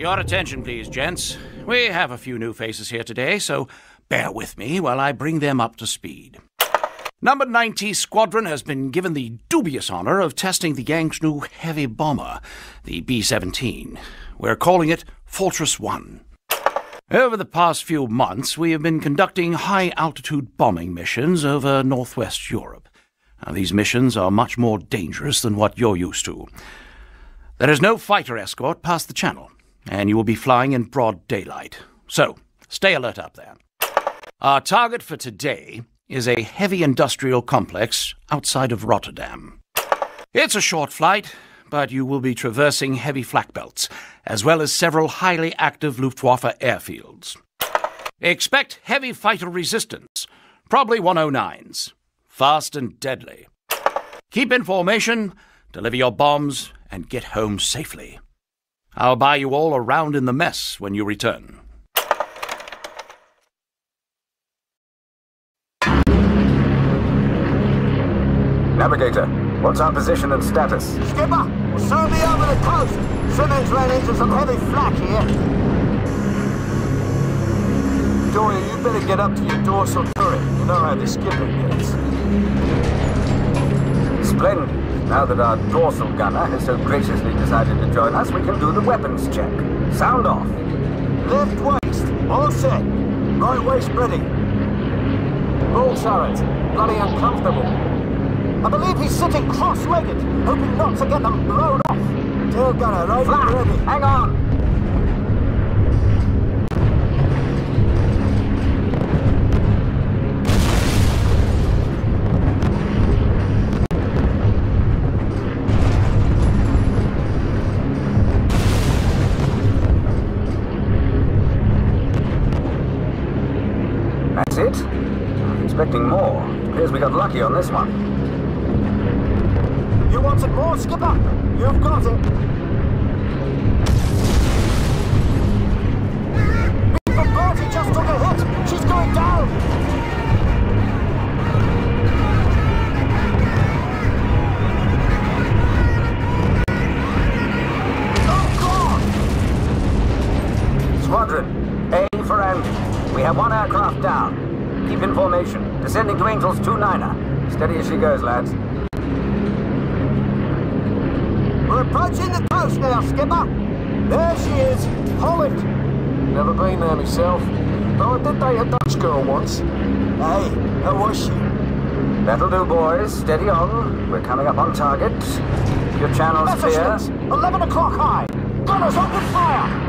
Your attention, please, gents. We have a few new faces here today, so bear with me while I bring them up to speed. Number 90 Squadron has been given the dubious honor of testing the gang's new heavy bomber, the B 17. We're calling it Fortress One. Over the past few months, we have been conducting high altitude bombing missions over northwest Europe. Now, these missions are much more dangerous than what you're used to. There is no fighter escort past the channel, and you will be flying in broad daylight. So, stay alert up there. Our target for today is a heavy industrial complex outside of Rotterdam. It's a short flight, but you will be traversing heavy flak belts, as well as several highly active Luftwaffe airfields. Expect heavy fighter resistance, probably 109s, fast and deadly. Keep in formation, deliver your bombs, and get home safely. I'll buy you all a round in the mess when you return. Navigator, what's our position and status? Skipper, we'll soon be over the coast. Simmons ran into some heavy flak here. Doyle, you better get up to your dorsal turret. You know how the skipper gets. Splendid. Now that our dorsal gunner has so graciously decided to join us, we can do the weapons check. Sound off. Left waist, all set. Right waist ready. Ball turret. Bloody uncomfortable. I believe he's sitting cross-legged, hoping not to get them blown off. Tail gunner, right Flat. ready. Hang on. Expecting more. Appears we got lucky on this one. You wanted more, Skipper? You've got it. Steady as she goes, lads. We're approaching the coast now, Skipper. There she is, Holland. Never been there myself. Though I did date a Dutch girl once. Hey, how was she? That'll do, boys. Steady on. We're coming up on target. Your channel's clear. Messages, 11 o'clock high. Gunners open. Fire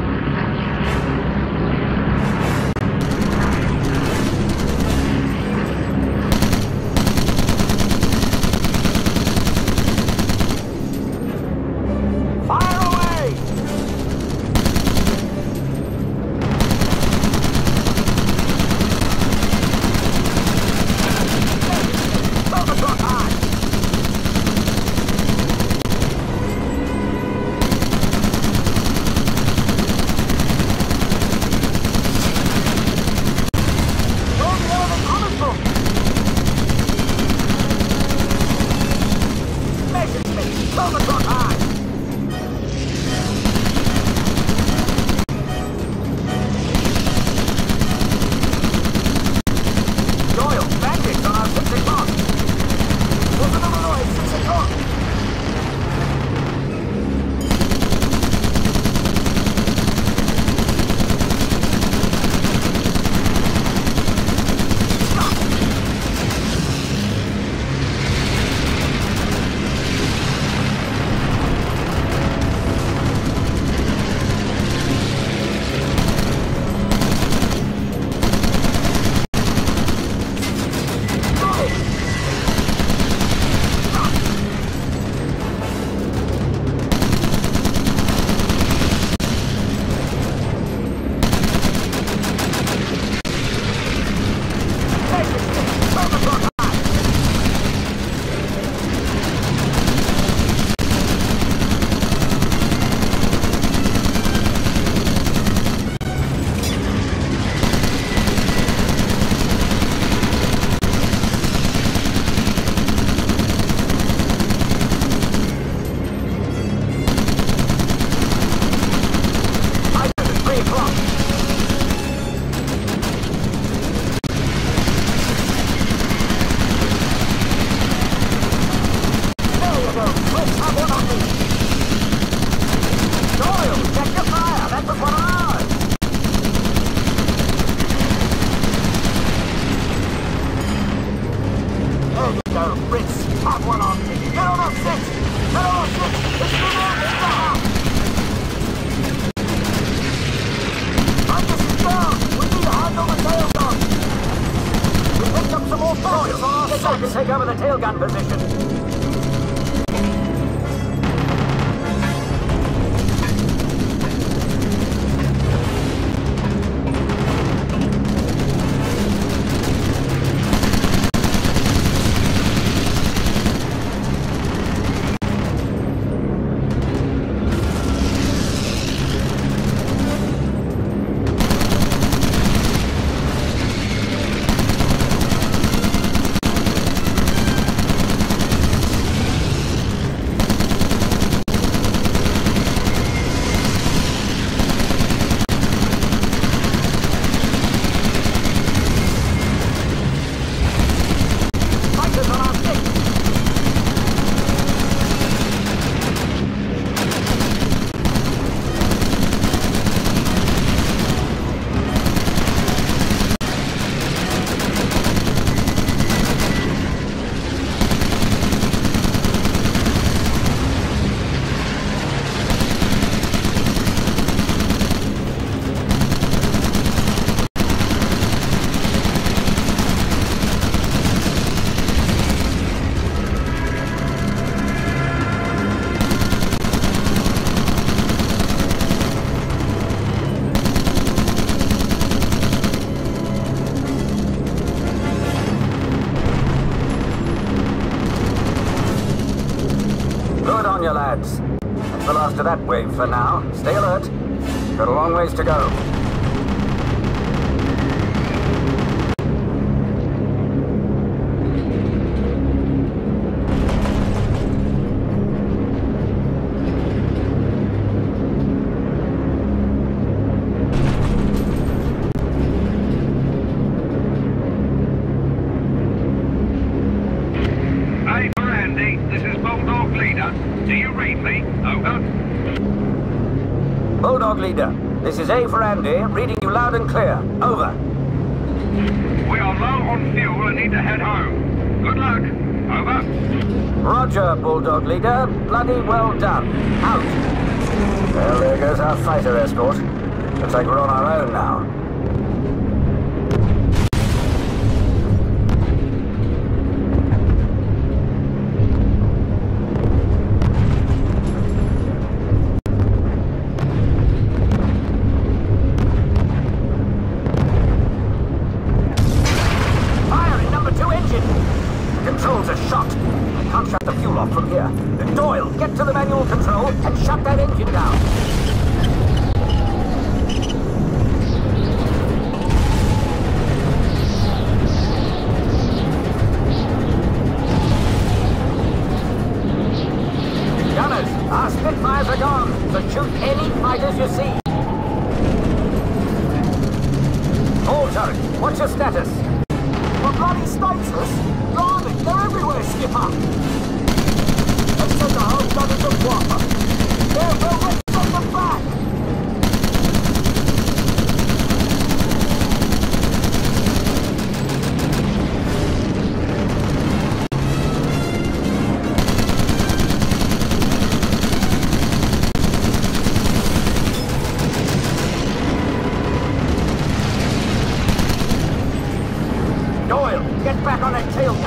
and six! take over the tail gun position. A for Andy, reading you loud and clear. Over. We are low on fuel and need to head home. Good luck. Over. Roger, Bulldog leader. Bloody well done. Out. Well, there goes our fighter escort. Looks like we're on our own now.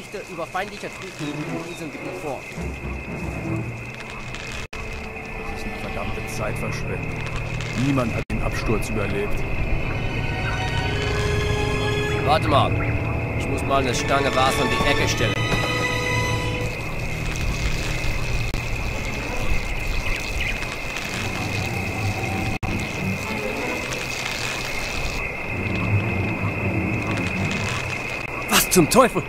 Berichte über feindliche Truppen in diesem Gebiet vor. Das ist eine verdammte Zeitverschwendung. Niemand hat den Absturz überlebt. Warte mal. Ich muss mal eine Stange Wasser in die Ecke stellen. Was zum Teufel?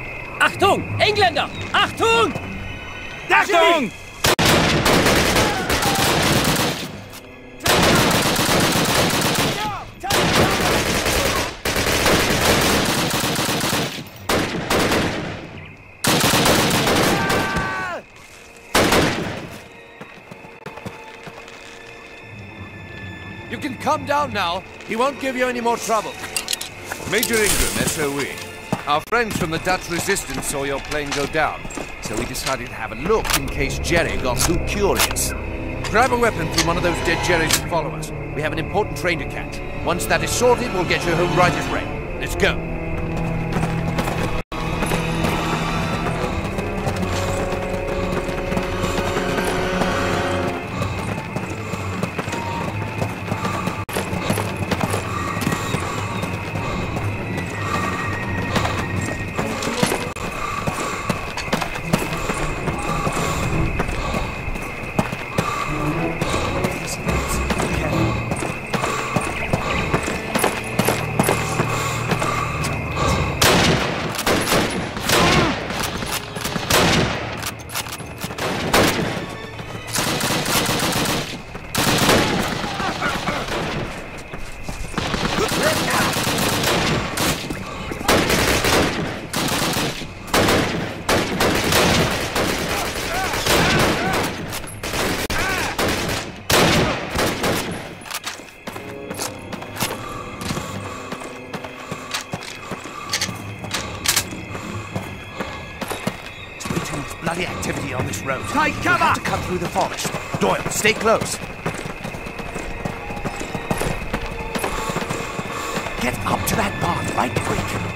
Achtung! Engländer! Achtung! Achtung! You can come down now. He won't give you any more trouble. Major Ingram, SOE. Our friends from the Dutch resistance saw your plane go down, so we decided to have a look in case Jerry got too curious. Grab a weapon from one of those dead Jerrys and follow us. We have an important train to catch. Once that is sorted, we'll get you home right as rain. Let's go. Bloody activity on this road. Take cover! We'll have to cut through the forest. Doyle, stay close. Get up to that barn right quick.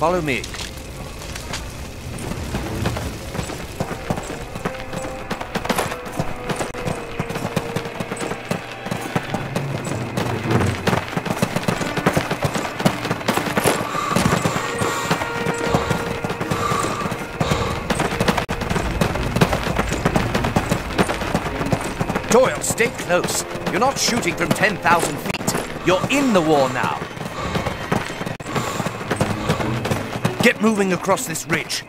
Follow me. Doyle, stay close. You're not shooting from 10,000 feet. You're in the war now. Get moving across this ridge.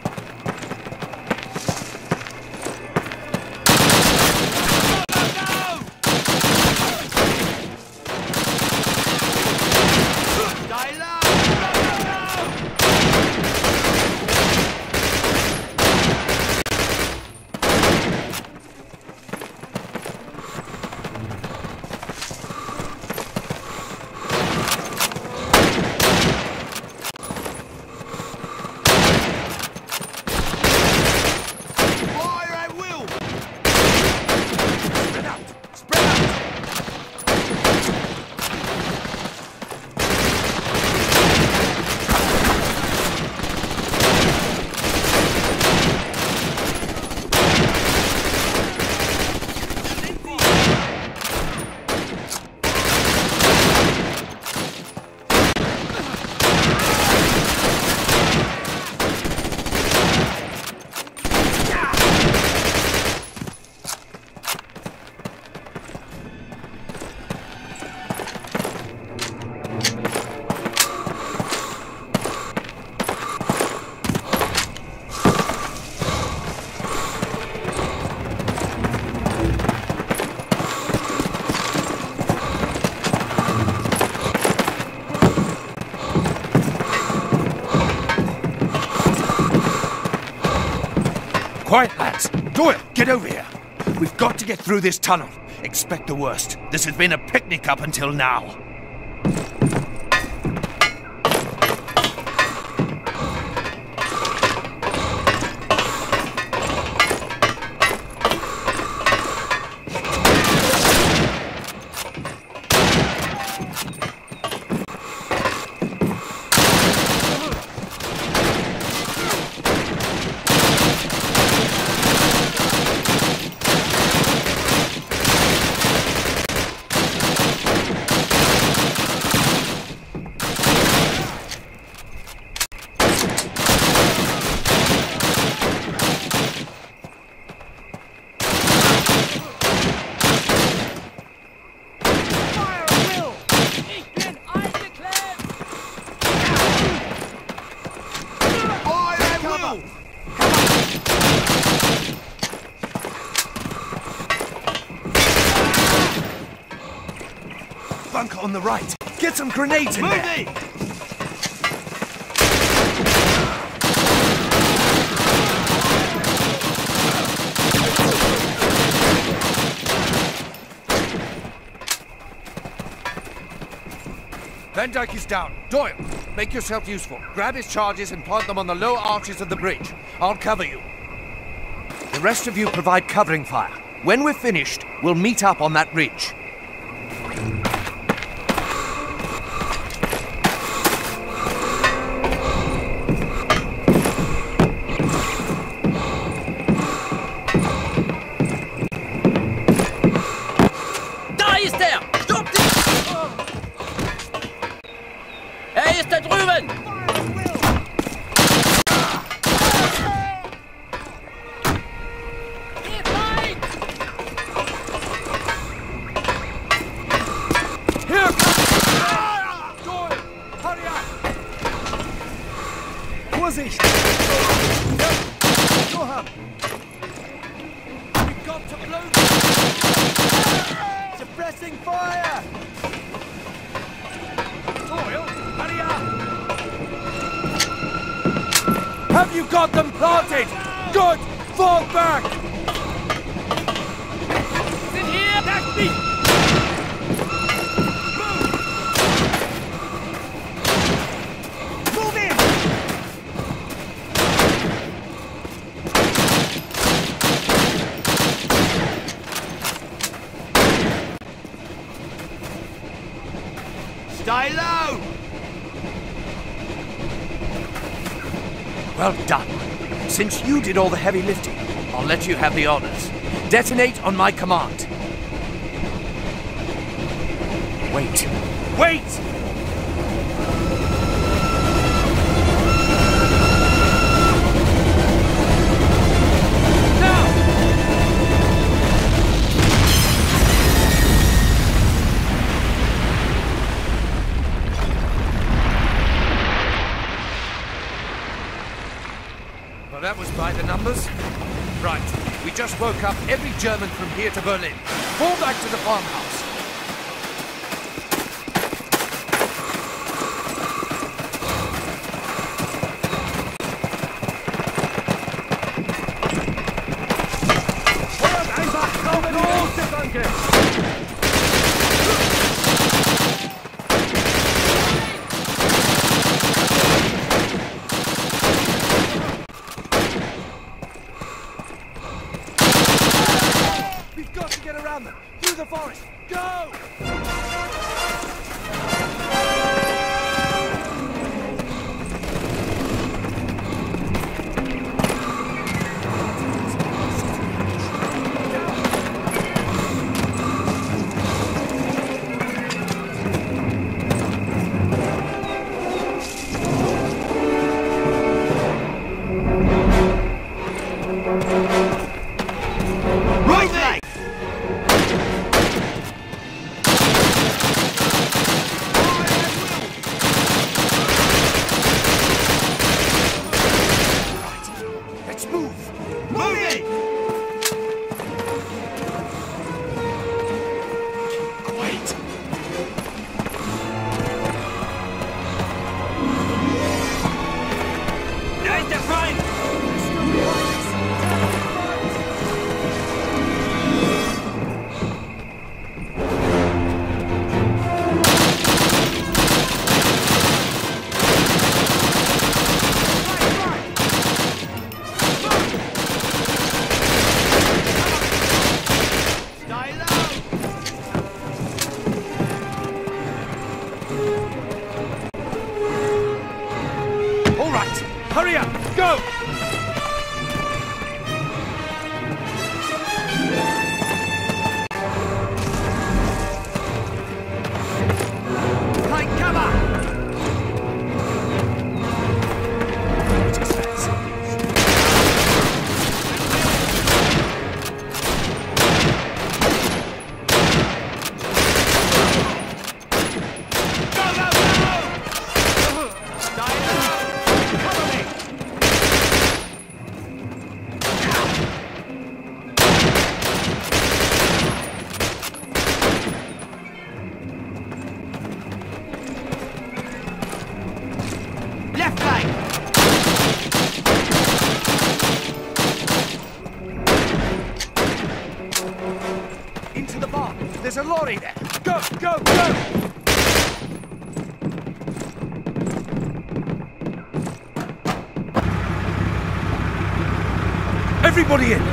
Quiet, lads. Doyle, get over here. We've got to get through this tunnel. Expect the worst. This has been a picnic up until now. Bunker on the right. Get some grenades in there. Van Dyke is down. Doyle, make yourself useful. Grab his charges and plant them on the lower arches of the bridge. I'll cover you. The rest of you provide covering fire. When we're finished, we'll meet up on that ridge. Since you did all the heavy lifting, I'll let you have the honors. Detonate on my command. Wait. Wait! Woke up every German from here to Berlin. Fall back to the farmhouse. Everybody in.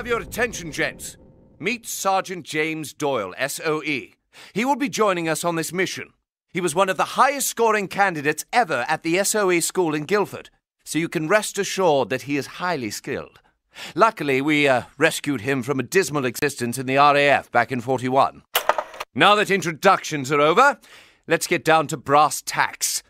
Have your attention, gents? Meet Sergeant James Doyle, SOE. He will be joining us on this mission. He was one of the highest scoring candidates ever at the SOE school in Guildford, so you can rest assured that he is highly skilled. Luckily, we uh, rescued him from a dismal existence in the RAF back in 41. Now that introductions are over, let's get down to brass tacks.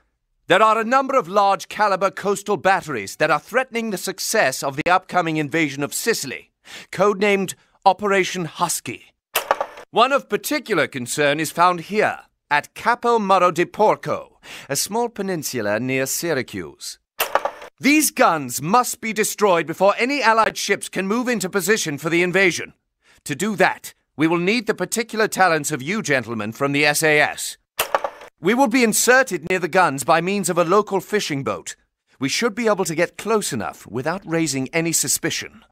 There are a number of large caliber coastal batteries that are threatening the success of the upcoming invasion of Sicily, codenamed Operation Husky. One of particular concern is found here, at Capo Muro di Porco, a small peninsula near Syracuse. These guns must be destroyed before any Allied ships can move into position for the invasion. To do that, we will need the particular talents of you gentlemen from the SAS. We will be inserted near the guns by means of a local fishing boat. We should be able to get close enough without raising any suspicion.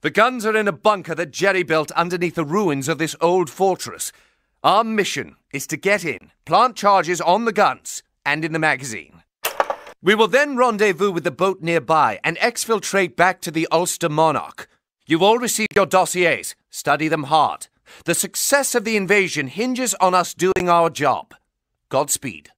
The guns are in a bunker that Jerry built underneath the ruins of this old fortress. Our mission is to get in, plant charges on the guns and in the magazine. We will then rendezvous with the boat nearby and exfiltrate back to the Ulster Monarch. You've all received your dossiers. Study them hard. The success of the invasion hinges on us doing our job. Godspeed.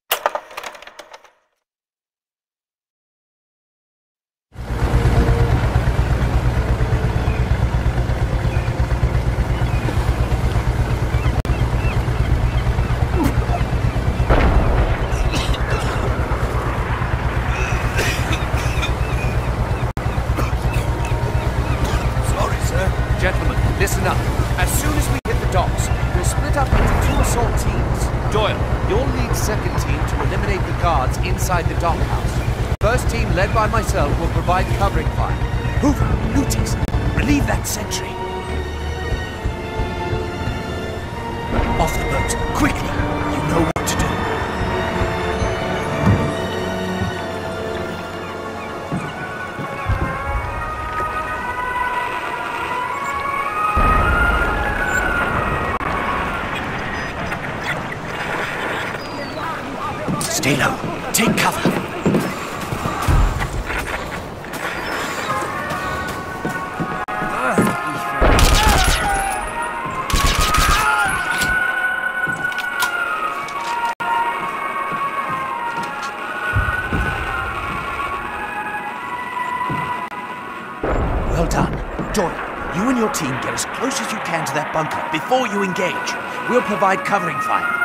Sorry, sir. Gentlemen, listen up. As soon as we hit the docks, we'll split up into two assault teams. Doyle, you'll lead second team to eliminate the guards inside the dockhouse. First team, led by myself, will provide covering fire. Hoover, Lutis, relieve that sentry. Off the boat, quickly! Stay low. Take cover. Well done. Doyle, you and your team get as close as you can to that bunker before you engage. We'll provide covering fire.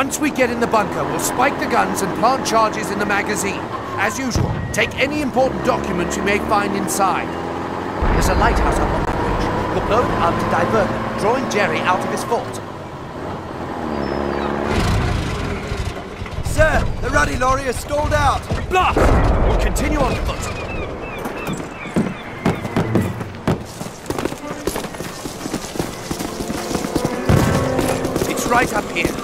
Once we get in the bunker, we'll spike the guns and plant charges in the magazine. As usual, take any important documents you may find inside. There's a lighthouse up on the bridge. We'll blow it up to divert them, drawing Jerry out of his fort. Sir, the ruddy lorry is stalled out. Blast! We'll continue on foot. It's right up here.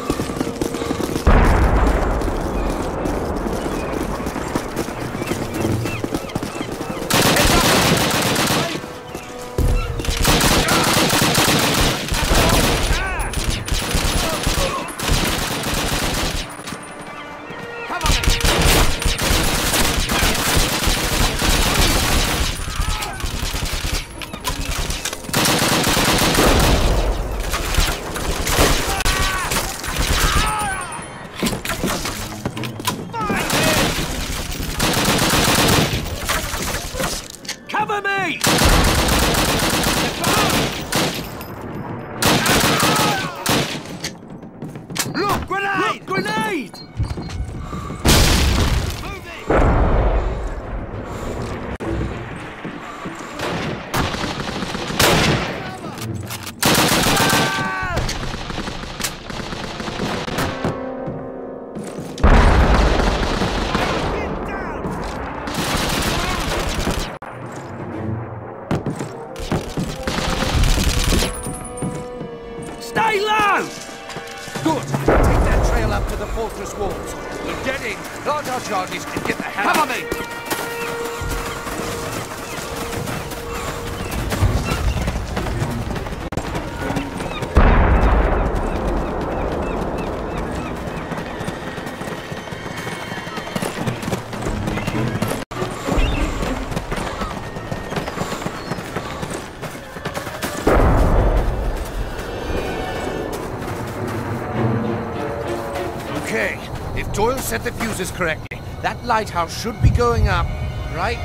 Correctly. That lighthouse should be going up right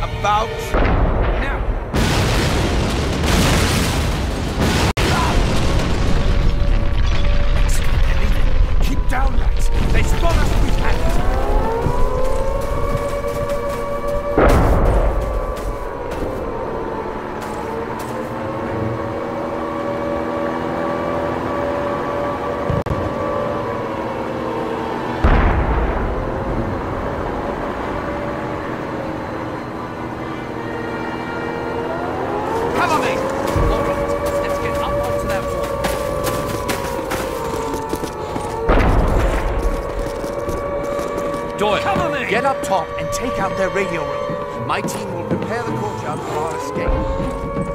about get up top and take out their radio room. My team will prepare the courtyard for our escape.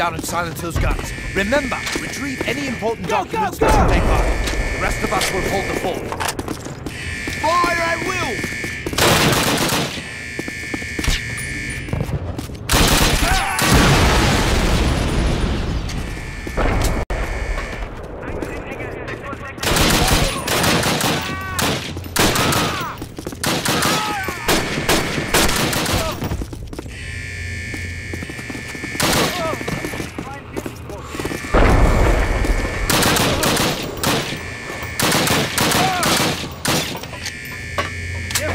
Down and silence those guns. Remember, retrieve any important documents that you may find. The rest of us will hold the fort. Fire at will!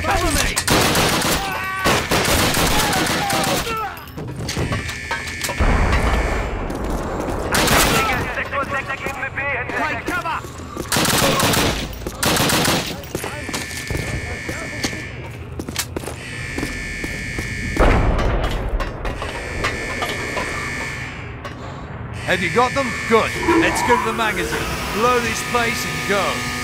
Cover me! Eindringlinge, Sektor 6, Ebene B entdeckt. cover! Have you got them? Good. Let's go to the magazine. Blow this place and go.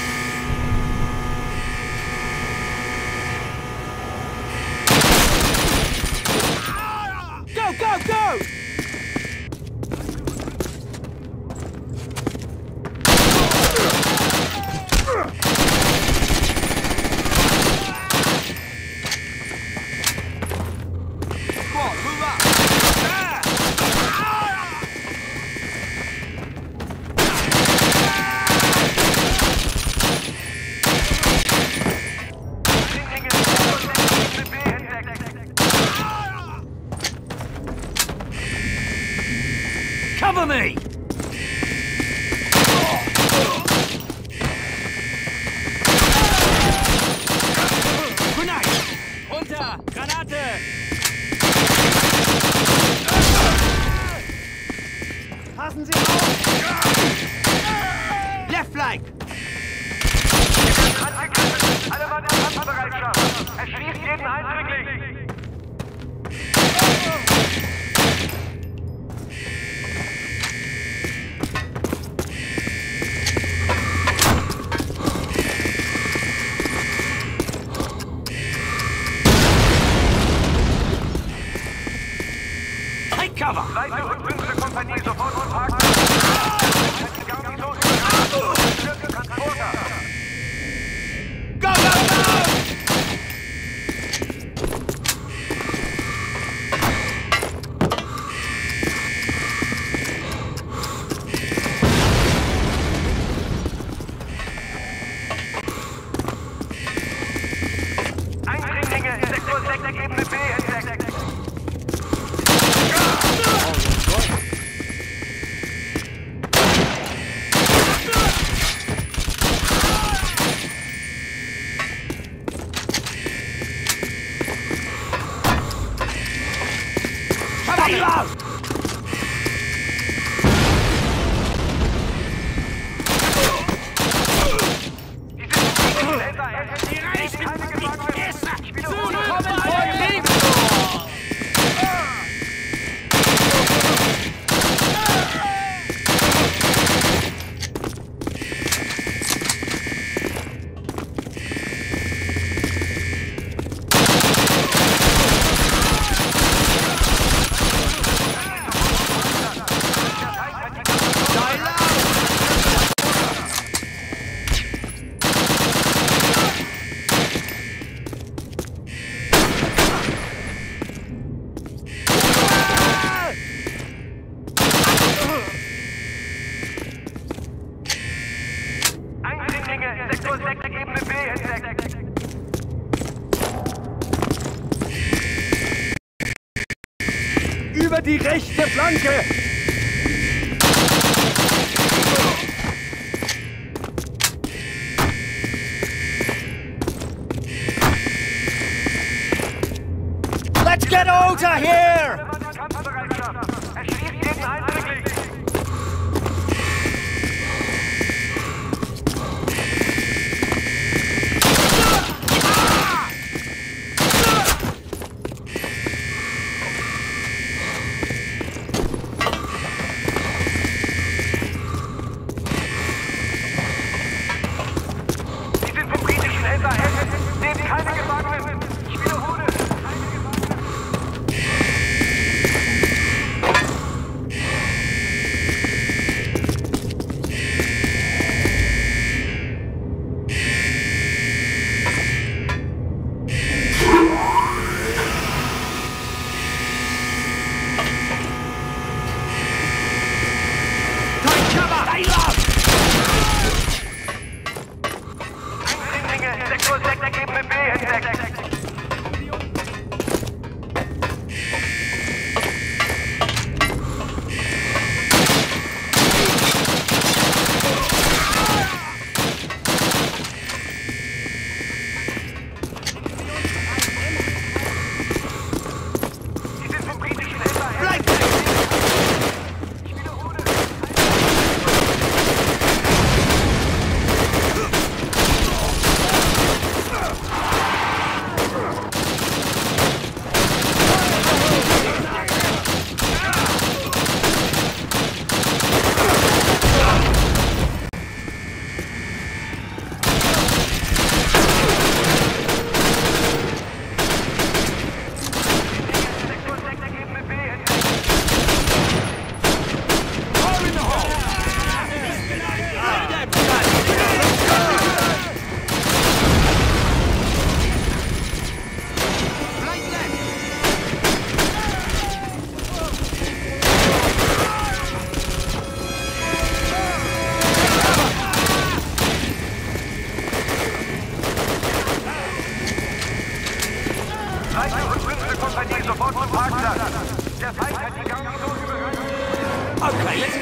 anche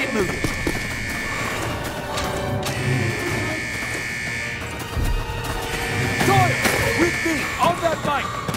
Keep moving. With me, on that bike.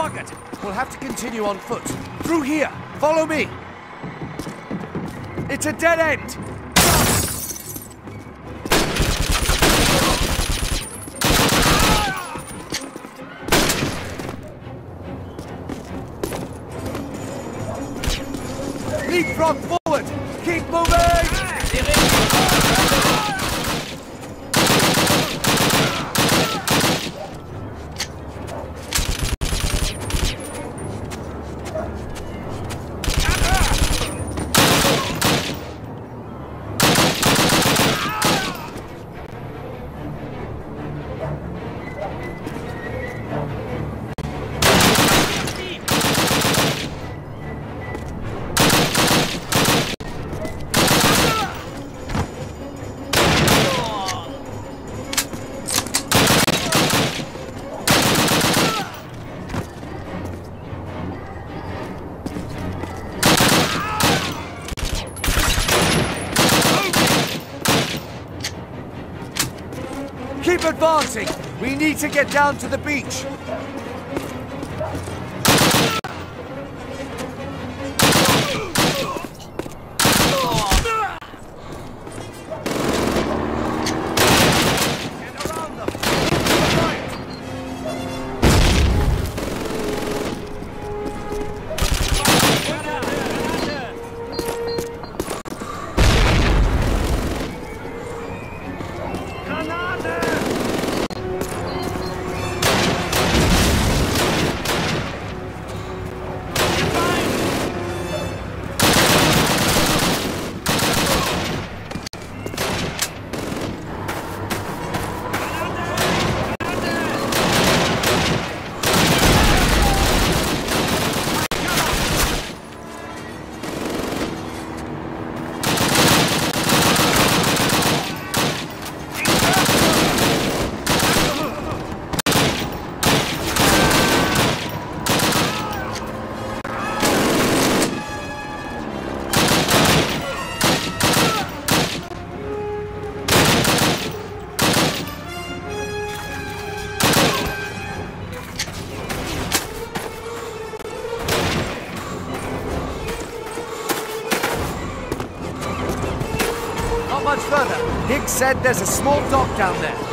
Is buggered. We'll have to continue on foot. Through here. Follow me. It's a dead end. Leapfrog forward! Keep moving! Advancing! We need to get down to the beach! said there's a small dock down there.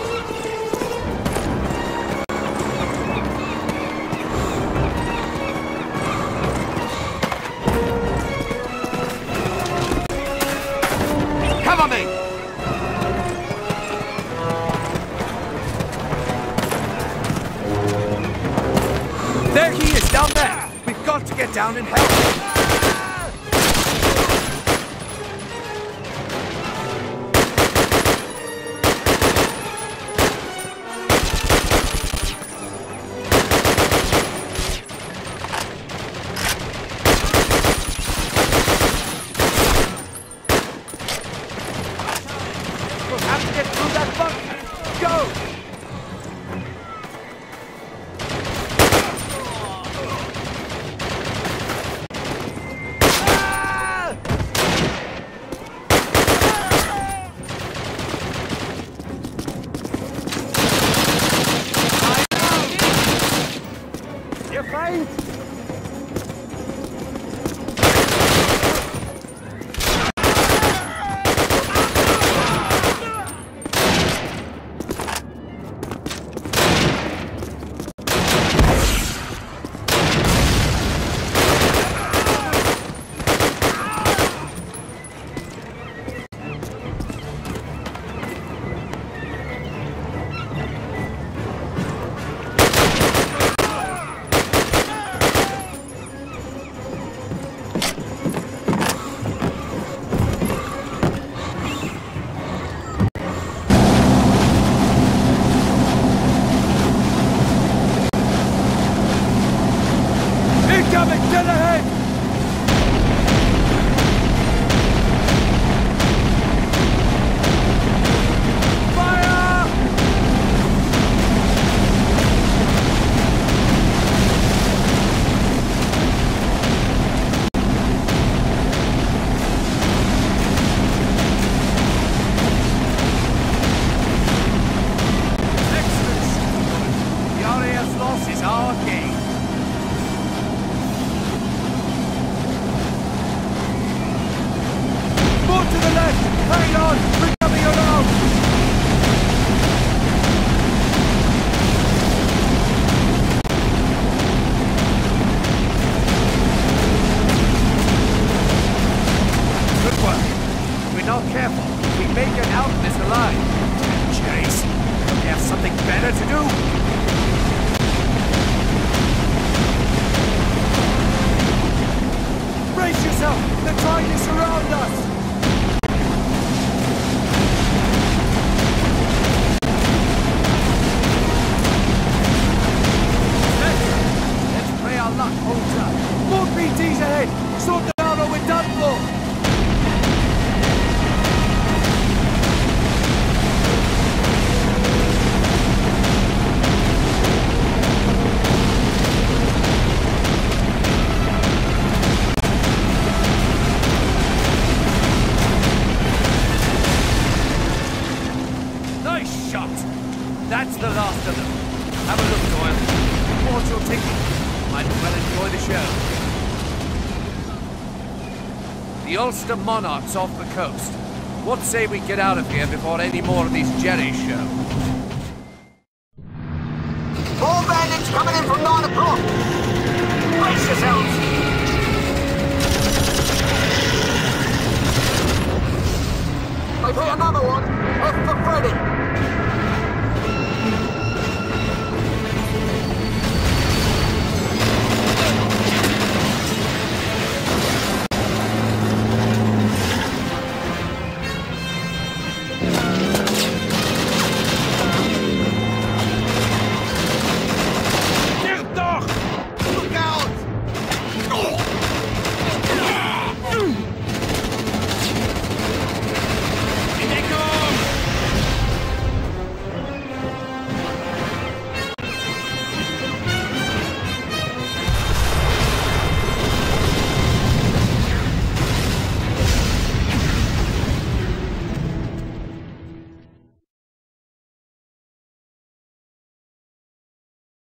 哎。Ulster monarchs off the coast. What say we get out of here before any more of these jerrys show?